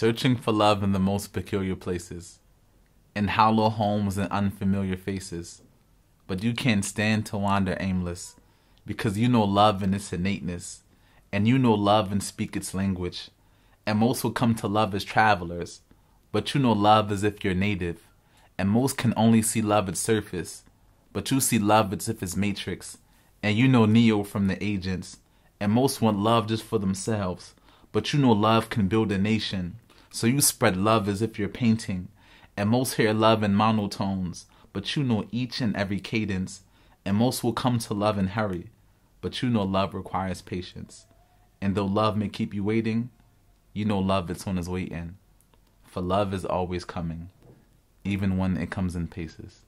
searching for love in the most peculiar places, in hollow homes and unfamiliar faces. But you can't stand to wander aimless, because you know love in its innateness, and you know love and speak its language. And most will come to love as travelers, but you know love as if you're native, and most can only see love at surface, but you see love as if it's matrix, and you know Neo from the agents, and most want love just for themselves, but you know love can build a nation, so you spread love as if you're painting, and most hear love in monotones, but you know each and every cadence, and most will come to love in hurry, but you know love requires patience, and though love may keep you waiting, you know love it's on its way in, for love is always coming, even when it comes in paces.